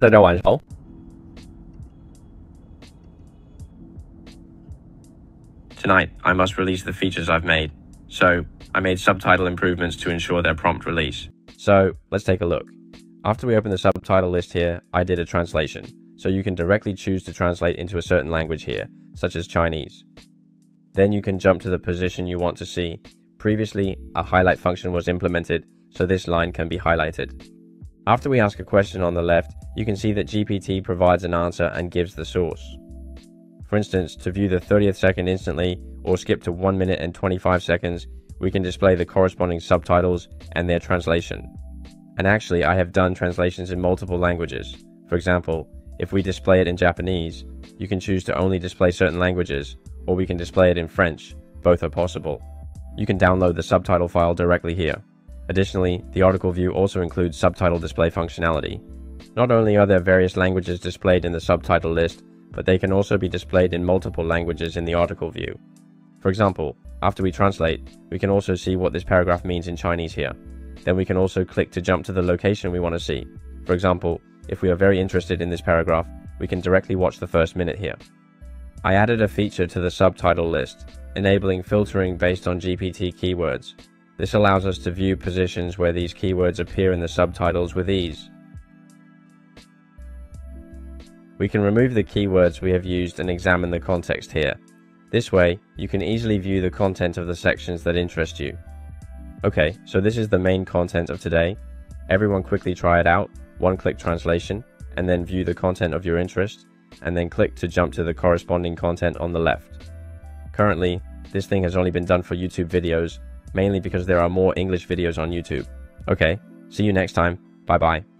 大家晚上好。Tonight, I must release the features I've made. So, I made subtitle improvements to ensure their prompt release. So, let's take a look. After we open the subtitle list here, I did a translation. So you can directly choose to translate into a certain language here, such as Chinese. Then you can jump to the position you want to see. Previously, a highlight function was implemented, so this line can be highlighted. After we ask a question on the left, you can see that GPT provides an answer and gives the source. For instance, to view the 30th second instantly or skip to 1 minute and 25 seconds, we can display the corresponding subtitles and their translation. And actually, I have done translations in multiple languages. For example, if we display it in Japanese, you can choose to only display certain languages, or we can display it in French. Both are possible. You can download the subtitle file directly here. Additionally, the article view also includes subtitle display functionality. Not only are there various languages displayed in the subtitle list, but they can also be displayed in multiple languages in the article view. For example, after we translate, we can also see what this paragraph means in Chinese here. Then we can also click to jump to the location we want to see. For example, if we are very interested in this paragraph, we can directly watch the first minute here. I added a feature to the subtitle list, enabling filtering based on GPT keywords. This allows us to view positions where these keywords appear in the subtitles with ease. We can remove the keywords we have used and examine the context here. This way, you can easily view the content of the sections that interest you. Okay, so this is the main content of today. Everyone quickly try it out, one-click translation, and then view the content of your interest, and then click to jump to the corresponding content on the left. Currently, this thing has only been done for YouTube videos, mainly because there are more English videos on YouTube. Okay, see you next time. Bye bye.